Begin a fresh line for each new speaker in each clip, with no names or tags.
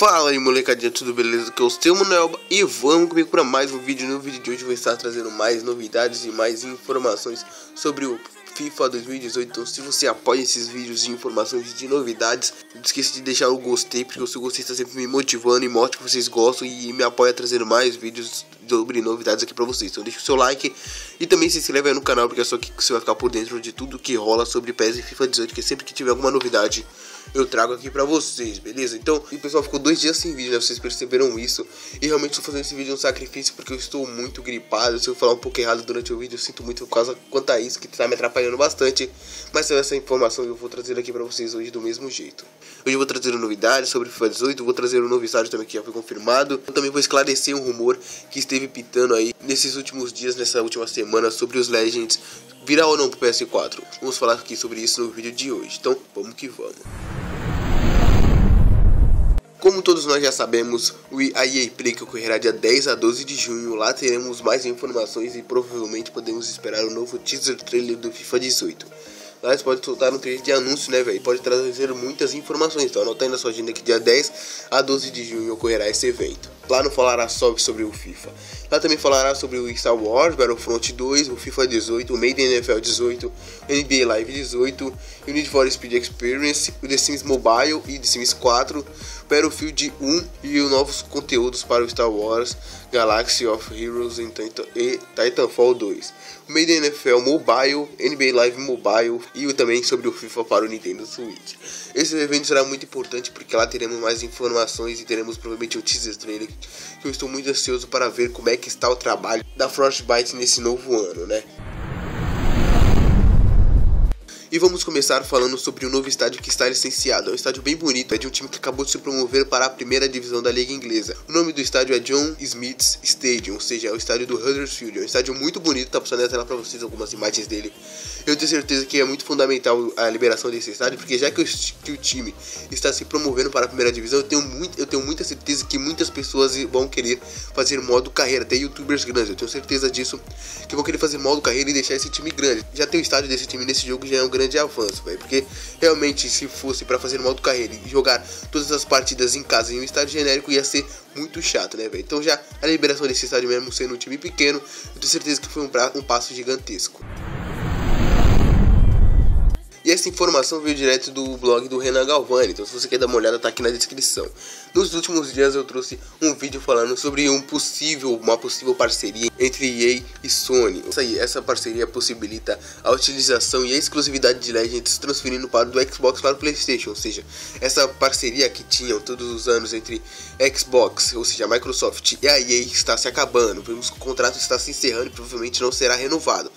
Fala aí molecadinha, tudo beleza? Que eu sou o Manuel e vamos comigo para mais um vídeo. No vídeo de hoje vou estar trazendo mais novidades e mais informações sobre o FIFA 2018. Então se você apoia esses vídeos de informações de novidades, não esqueça de deixar o gostei, porque o seu gostei está sempre me motivando e mostra que vocês gostam e me apoia a trazer mais vídeos sobre novidades aqui para vocês. Então deixa o seu like e também se inscreve aí no canal, porque é só que você vai ficar por dentro de tudo que rola sobre PES e FIFA 18, que sempre que tiver alguma novidade eu trago aqui pra vocês, beleza? Então, e pessoal, ficou dois dias sem vídeo, né? Vocês perceberam isso. E realmente estou fazendo esse vídeo um sacrifício porque eu estou muito gripado. Se eu falar um pouco errado durante o vídeo, eu sinto muito por causa quanto a isso, que tá me atrapalhando bastante. Mas essa informação eu vou trazer aqui pra vocês hoje do mesmo jeito. Hoje eu vou trazer novidades sobre o FIFA 18, vou trazer um novo estádio também que já foi confirmado. Eu também vou esclarecer um rumor que esteve pitando aí nesses últimos dias, nessa última semana, sobre os Legends virar ou não pro PS4. Vamos falar aqui sobre isso no vídeo de hoje. Então, vamos que vamos. Como todos nós já sabemos, a EA Play que ocorrerá dia 10 a 12 de junho, lá teremos mais informações e provavelmente podemos esperar o um novo teaser trailer do FIFA 18. Lá eles podem soltar um trailer de anúncio, né, velho? Pode trazer muitas informações. Então anota aí na sua agenda que dia 10 a 12 de junho ocorrerá esse evento. Lá não falará só sobre o FIFA. Lá também falará sobre o Star Wars, Battlefront 2, o FIFA 18, o Made in NFL 18, o NBA Live 18, o Need for Speed Experience, o The Sims Mobile e The Sims 4, Battlefield 1 e os novos conteúdos para o Star Wars, Galaxy of Heroes e Titanfall 2. O Made in NFL Mobile, NBA Live Mobile e também sobre o FIFA para o Nintendo Switch. Esse evento será muito importante porque lá teremos mais informações e teremos provavelmente o teaser trailer que eu estou muito ansioso para ver como é que está o trabalho da Frostbite nesse novo ano, né? E vamos começar falando sobre o novo estádio que está licenciado. É um estádio bem bonito, é de um time que acabou de se promover para a primeira divisão da Liga Inglesa. O nome do estádio é John Smith's Stadium, ou seja, é o estádio do Huddersfield. É um estádio muito bonito, tá passando na tela para vocês algumas imagens dele. Eu tenho certeza que é muito fundamental a liberação desse estádio, porque já que o, que o time está se promovendo para a primeira divisão, eu tenho, muito, eu tenho muita certeza que muitas pessoas vão querer fazer modo carreira, até youtubers grandes. Eu tenho certeza disso, que vão querer fazer modo carreira e deixar esse time grande. Já ter o estádio desse time nesse jogo já é um grande avanço, velho. Porque realmente, se fosse para fazer modo carreira e jogar todas as partidas em casa em um estádio genérico, ia ser muito chato, né, velho? Então, já a liberação desse estádio mesmo sendo um time pequeno, eu tenho certeza que foi um, um passo gigantesco. E essa informação veio direto do blog do Renan Galvani, então se você quer dar uma olhada tá aqui na descrição. Nos últimos dias eu trouxe um vídeo falando sobre um possível, uma possível parceria entre EA e Sony. Isso aí, essa parceria possibilita a utilização e a exclusividade de Legends transferindo para do Xbox para o PlayStation, ou seja, essa parceria que tinham todos os anos entre Xbox, ou seja, a Microsoft e a EA está se acabando. Vemos que o contrato está se encerrando e provavelmente não será renovado.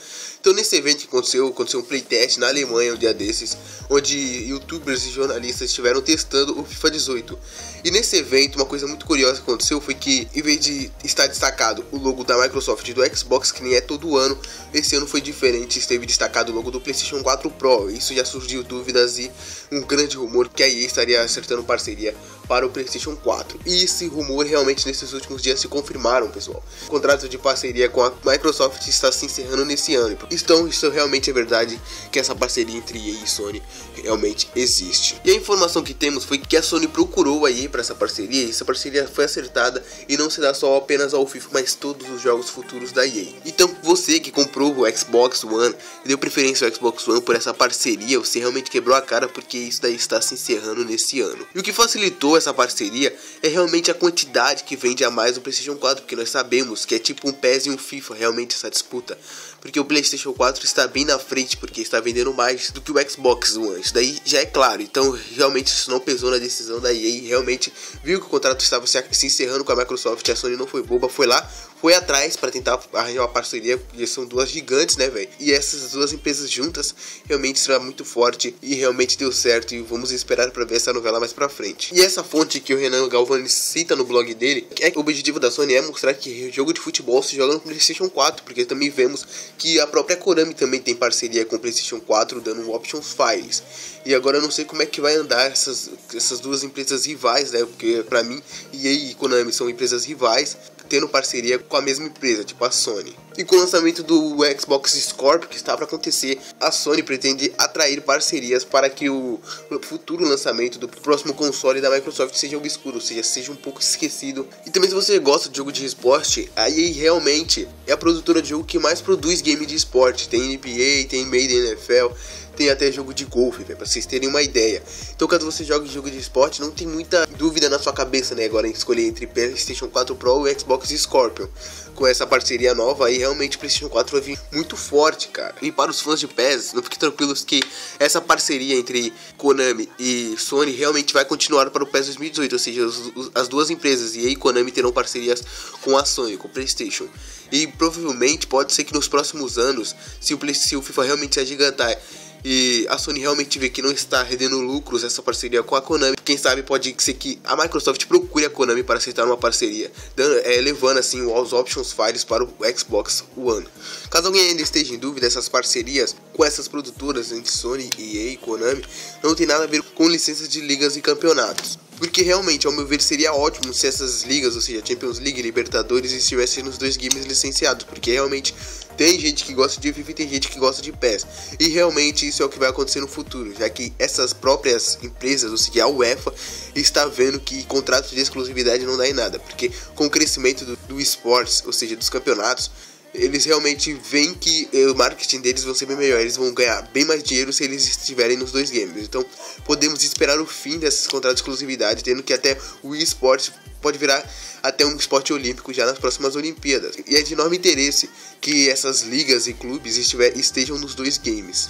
Então nesse evento que aconteceu, aconteceu um playtest na Alemanha um dia desses, onde youtubers e jornalistas estiveram testando o FIFA 18. E nesse evento, uma coisa muito curiosa que aconteceu foi que, em vez de estar destacado o logo da Microsoft e do Xbox, que nem é todo ano, esse ano foi diferente, esteve destacado o logo do PlayStation 4 Pro. Isso já surgiu dúvidas e um grande rumor que a EA estaria acertando parceria para o PlayStation 4. E esse rumor realmente nesses últimos dias se confirmaram, pessoal. O contrato de parceria com a Microsoft está se encerrando nesse ano. Então, isso realmente é verdade que essa parceria entre EA e Sony realmente existe. E a informação que temos foi que a Sony procurou a EA para essa parceria e essa parceria foi acertada e não se dá só apenas ao FIFA, mas todos os jogos futuros da EA. Então, você que comprou o Xbox One e deu preferência ao Xbox One por essa parceria, você realmente quebrou a cara porque isso daí está se encerrando nesse ano. E o que facilitou essa parceria é realmente a quantidade que vende a mais no PlayStation 4, porque nós sabemos que é tipo um PES e um FIFA realmente essa disputa. Porque o PlayStation 4 está bem na frente, porque está vendendo mais do que o Xbox One. Isso daí já é claro. Então, realmente, isso não pesou na decisão da EA. Realmente viu que o contrato estava se encerrando com a Microsoft. A Sony não foi boba, foi lá, foi atrás para tentar arranjar uma parceria, porque são duas gigantes, né, velho? E essas duas empresas juntas realmente será muito forte e realmente deu certo. E vamos esperar para ver essa novela mais pra frente. E essa fonte que o Renan Galvani cita no blog dele é que o objetivo da Sony é mostrar que jogo de futebol se joga no PlayStation 4, porque também vemos que a própria Konami também tem parceria com o PlayStation 4 dando options files. E agora eu não sei como é que vai andar essas, essas duas empresas rivais, né? Porque para mim, EA e Konami são empresas rivais tendo parceria com a mesma empresa, tipo a Sony. E com o lançamento do Xbox Scorpio que está para acontecer, a Sony pretende atrair parcerias para que o futuro lançamento do próximo console da Microsoft seja obscuro, ou seja, seja um pouco esquecido. E também se você gosta de jogo de esporte, a EA realmente é a produtora de jogo que mais produz game de esporte. Tem NBA, tem Made NFL, tem até jogo de golfe, para vocês terem uma ideia. Então, caso você jogue jogo de esporte, não tem muita dúvida na sua cabeça, né? Agora em escolher entre PlayStation 4 Pro e Xbox Scorpion. Com essa parceria nova aí, realmente o PlayStation 4 vai vir muito forte, cara. E para os fãs de PES, não fiquem tranquilos que essa parceria entre Konami e Sony realmente vai continuar para o PES 2018, ou seja, as duas empresas e Konami terão parcerias com a Sony, com o PlayStation. E provavelmente pode ser que nos próximos anos, se o, se o FIFA realmente se agigantar e a Sony realmente vê que não está rendendo lucros essa parceria com a Konami, quem sabe pode ser que a Microsoft procure a Konami para aceitar uma parceria, dando, é, levando assim os options files para o Xbox One. Caso alguém ainda esteja em dúvida, essas parcerias com essas produtoras entre Sony, EA e Konami não tem nada a ver com licenças de ligas e campeonatos. Porque realmente, ao meu ver, seria ótimo se essas ligas, ou seja, Champions League e Libertadores, estivessem nos dois games licenciados. Porque realmente tem gente que gosta de FIFA e tem gente que gosta de PES. E realmente isso é o que vai acontecer no futuro, já que essas próprias empresas, ou seja, a UEFA, está vendo que contratos de exclusividade não dá em nada. Porque com o crescimento do, do esportes, ou seja, dos campeonatos, eles realmente veem que eh, o marketing deles vão ser bem melhor, eles vão ganhar bem mais dinheiro se eles estiverem nos dois games. Então, podemos esperar o fim desses contratos de exclusividade, tendo que até o esporte pode virar até um esporte olímpico já nas próximas Olimpíadas. E é de enorme interesse que essas ligas e clubes estejam nos dois games.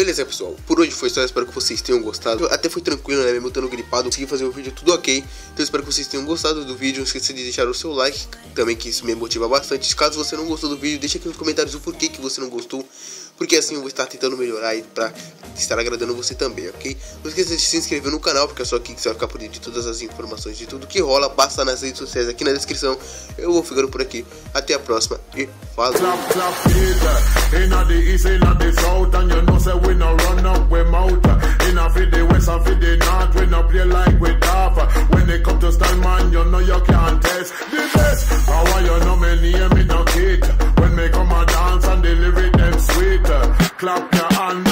Beleza, pessoal. Por hoje foi só. Espero que vocês tenham gostado. Até foi tranquilo, né? Mesmo estando gripado, consegui fazer o vídeo tudo ok. Então espero que vocês tenham gostado do vídeo. Não esqueça de deixar o seu like também, que isso me motiva bastante. Caso você não gostou do vídeo, deixa aqui nos comentários o porquê que você não gostou porque assim eu vou estar tentando melhorar e pra estar agradando você também, ok? Não esqueça de se inscrever no canal, porque é só aqui que você vai ficar por dentro de todas as informações de tudo que rola. Passa nas redes sociais aqui na descrição. Eu vou ficando por aqui. Até a próxima e falou! deliver Weekend. Klappt ja an,